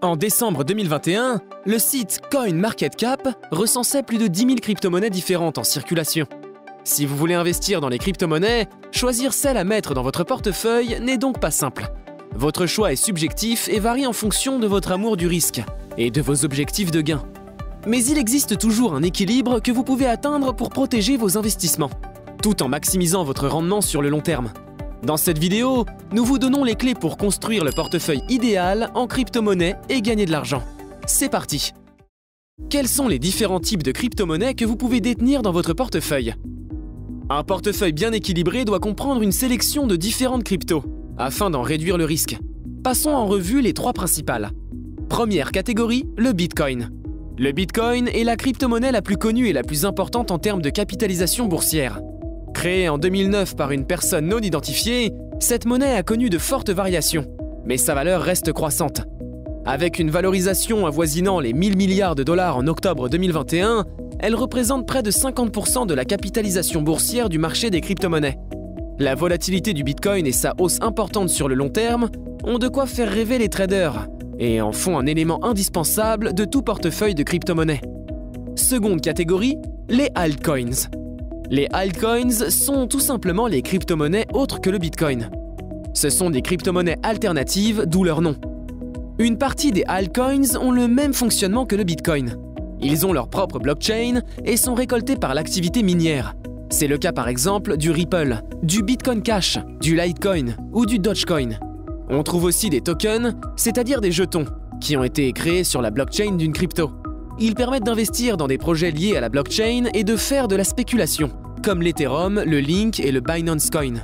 En décembre 2021, le site CoinMarketCap recensait plus de 10 000 crypto-monnaies différentes en circulation. Si vous voulez investir dans les crypto-monnaies, choisir celle à mettre dans votre portefeuille n'est donc pas simple. Votre choix est subjectif et varie en fonction de votre amour du risque et de vos objectifs de gain. Mais il existe toujours un équilibre que vous pouvez atteindre pour protéger vos investissements, tout en maximisant votre rendement sur le long terme. Dans cette vidéo, nous vous donnons les clés pour construire le portefeuille idéal en crypto-monnaie et gagner de l'argent. C'est parti Quels sont les différents types de crypto-monnaies que vous pouvez détenir dans votre portefeuille? Un portefeuille bien équilibré doit comprendre une sélection de différentes cryptos, afin d'en réduire le risque. Passons en revue les trois principales. Première catégorie, le Bitcoin. Le Bitcoin est la crypto-monnaie la plus connue et la plus importante en termes de capitalisation boursière. Créée en 2009 par une personne non identifiée, cette monnaie a connu de fortes variations, mais sa valeur reste croissante. Avec une valorisation avoisinant les 1000 milliards de dollars en octobre 2021, elle représente près de 50% de la capitalisation boursière du marché des crypto-monnaies. La volatilité du Bitcoin et sa hausse importante sur le long terme ont de quoi faire rêver les traders et en font un élément indispensable de tout portefeuille de crypto-monnaies. Seconde catégorie, les altcoins. Les altcoins sont tout simplement les crypto-monnaies autres que le Bitcoin. Ce sont des crypto-monnaies alternatives, d'où leur nom. Une partie des altcoins ont le même fonctionnement que le Bitcoin. Ils ont leur propre blockchain et sont récoltés par l'activité minière. C'est le cas par exemple du Ripple, du Bitcoin Cash, du Litecoin ou du Dogecoin. On trouve aussi des tokens, c'est-à-dire des jetons, qui ont été créés sur la blockchain d'une crypto. Ils permettent d'investir dans des projets liés à la blockchain et de faire de la spéculation, comme l'Ethereum, le Link et le Binance Coin.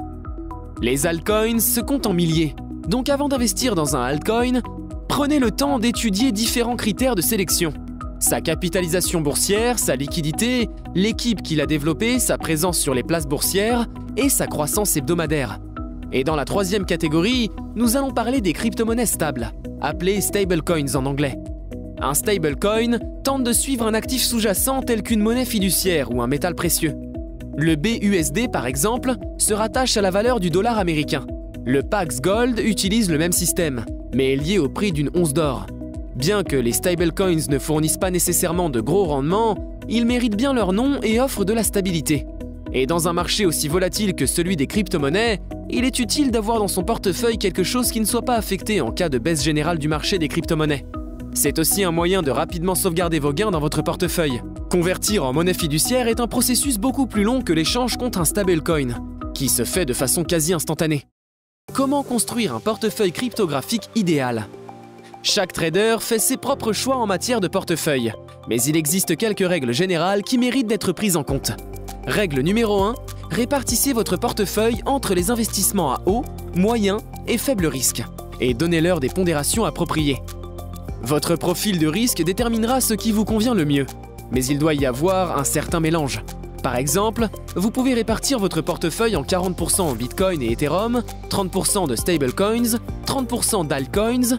Les altcoins se comptent en milliers, donc avant d'investir dans un altcoin, prenez le temps d'étudier différents critères de sélection. Sa capitalisation boursière, sa liquidité, l'équipe qui l'a développé, sa présence sur les places boursières et sa croissance hebdomadaire. Et dans la troisième catégorie, nous allons parler des crypto-monnaies stables, appelées stablecoins en anglais. Un stablecoin tente de suivre un actif sous-jacent tel qu'une monnaie fiduciaire ou un métal précieux. Le BUSD, par exemple, se rattache à la valeur du dollar américain. Le Pax Gold utilise le même système, mais est lié au prix d'une once d'or. Bien que les stablecoins ne fournissent pas nécessairement de gros rendements, ils méritent bien leur nom et offrent de la stabilité. Et dans un marché aussi volatile que celui des crypto-monnaies, il est utile d'avoir dans son portefeuille quelque chose qui ne soit pas affecté en cas de baisse générale du marché des crypto-monnaies. C'est aussi un moyen de rapidement sauvegarder vos gains dans votre portefeuille. Convertir en monnaie fiduciaire est un processus beaucoup plus long que l'échange contre un stablecoin, qui se fait de façon quasi instantanée. Comment construire un portefeuille cryptographique idéal? Chaque trader fait ses propres choix en matière de portefeuille, mais il existe quelques règles générales qui méritent d'être prises en compte. Règle numéro 1, répartissez votre portefeuille entre les investissements à haut, moyen et faible risque, et donnez-leur des pondérations appropriées. Votre profil de risque déterminera ce qui vous convient le mieux, mais il doit y avoir un certain mélange. Par exemple, vous pouvez répartir votre portefeuille en 40% en Bitcoin et Ethereum, 30% de stablecoins, 30% d'altcoins.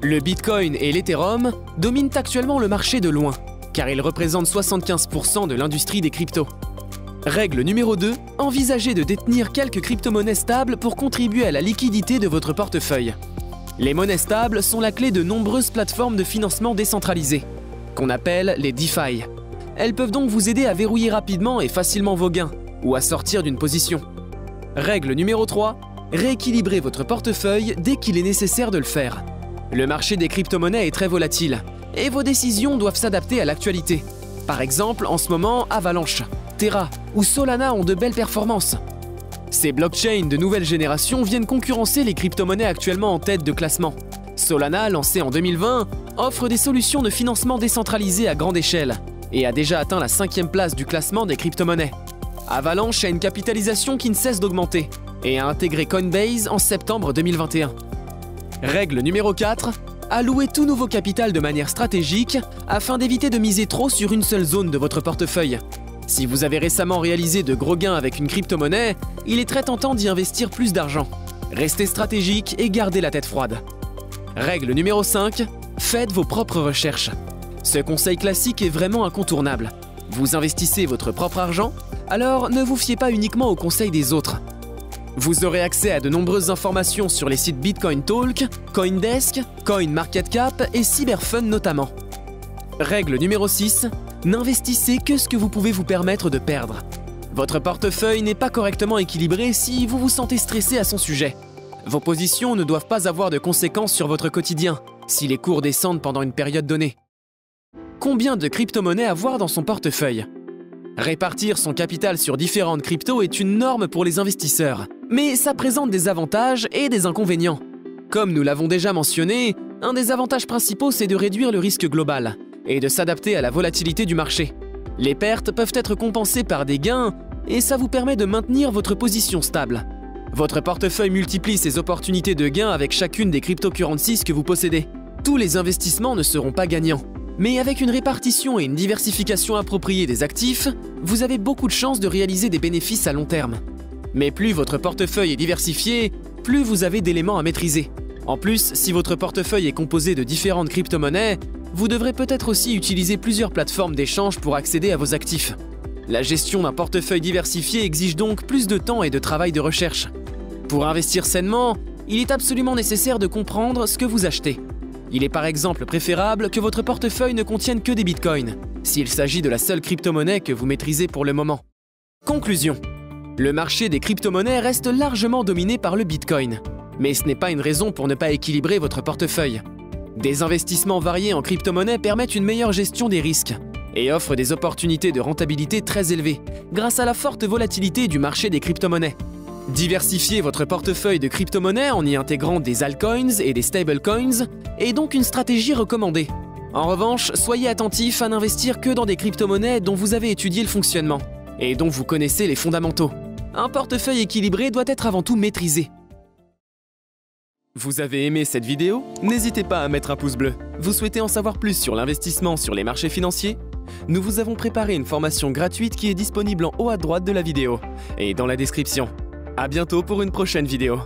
Le Bitcoin et l'Ethereum dominent actuellement le marché de loin, car ils représentent 75% de l'industrie des cryptos. Règle numéro 2, envisagez de détenir quelques crypto-monnaies stables pour contribuer à la liquidité de votre portefeuille. Les monnaies stables sont la clé de nombreuses plateformes de financement décentralisées, qu'on appelle les DeFi. Elles peuvent donc vous aider à verrouiller rapidement et facilement vos gains, ou à sortir d'une position. Règle numéro 3, rééquilibrez votre portefeuille dès qu'il est nécessaire de le faire. Le marché des crypto-monnaies est très volatile, et vos décisions doivent s'adapter à l'actualité. Par exemple, en ce moment, Avalanche, Terra ou Solana ont de belles performances. Ces blockchains de nouvelle génération viennent concurrencer les crypto-monnaies actuellement en tête de classement. Solana, lancé en 2020, offre des solutions de financement décentralisées à grande échelle et a déjà atteint la cinquième place du classement des crypto-monnaies. Avalanche a une capitalisation qui ne cesse d'augmenter et a intégré Coinbase en septembre 2021. Règle numéro 4. Allouez tout nouveau capital de manière stratégique afin d'éviter de miser trop sur une seule zone de votre portefeuille. Si vous avez récemment réalisé de gros gains avec une crypto-monnaie, il est très tentant d'y investir plus d'argent. Restez stratégique et gardez la tête froide. Règle numéro 5. Faites vos propres recherches. Ce conseil classique est vraiment incontournable. Vous investissez votre propre argent, alors ne vous fiez pas uniquement aux conseils des autres. Vous aurez accès à de nombreuses informations sur les sites Bitcoin Talk, Coindesk, CoinMarketCap et Cyberfun notamment. Règle numéro 6. N'investissez que ce que vous pouvez vous permettre de perdre. Votre portefeuille n'est pas correctement équilibré si vous vous sentez stressé à son sujet. Vos positions ne doivent pas avoir de conséquences sur votre quotidien si les cours descendent pendant une période donnée. Combien de crypto-monnaies avoir dans son portefeuille? Répartir son capital sur différentes cryptos est une norme pour les investisseurs, mais ça présente des avantages et des inconvénients. Comme nous l'avons déjà mentionné, un des avantages principaux c'est de réduire le risque global et de s'adapter à la volatilité du marché. Les pertes peuvent être compensées par des gains et ça vous permet de maintenir votre position stable. Votre portefeuille multiplie ses opportunités de gains avec chacune des cryptocurrencies que vous possédez. Tous les investissements ne seront pas gagnants. Mais avec une répartition et une diversification appropriée des actifs, vous avez beaucoup de chances de réaliser des bénéfices à long terme. Mais plus votre portefeuille est diversifié, plus vous avez d'éléments à maîtriser. En plus, si votre portefeuille est composé de différentes crypto-monnaies, vous devrez peut-être aussi utiliser plusieurs plateformes d'échange pour accéder à vos actifs. La gestion d'un portefeuille diversifié exige donc plus de temps et de travail de recherche. Pour investir sainement, il est absolument nécessaire de comprendre ce que vous achetez. Il est par exemple préférable que votre portefeuille ne contienne que des bitcoins, s'il s'agit de la seule crypto-monnaie que vous maîtrisez pour le moment. Conclusion. Le marché des crypto-monnaies reste largement dominé par le bitcoin, mais ce n'est pas une raison pour ne pas équilibrer votre portefeuille. Des investissements variés en crypto-monnaie permettent une meilleure gestion des risques et offrent des opportunités de rentabilité très élevées grâce à la forte volatilité du marché des crypto-monnaies. Diversifier votre portefeuille de crypto-monnaies en y intégrant des altcoins et des stablecoins est donc une stratégie recommandée. En revanche, soyez attentif à n'investir que dans des crypto-monnaies dont vous avez étudié le fonctionnement et dont vous connaissez les fondamentaux. Un portefeuille équilibré doit être avant tout maîtrisé. Vous avez aimé cette vidéo? N'hésitez pas à mettre un pouce bleu. Vous souhaitez en savoir plus sur l'investissement sur les marchés financiers? Nous vous avons préparé une formation gratuite qui est disponible en haut à droite de la vidéo et dans la description. A bientôt pour une prochaine vidéo.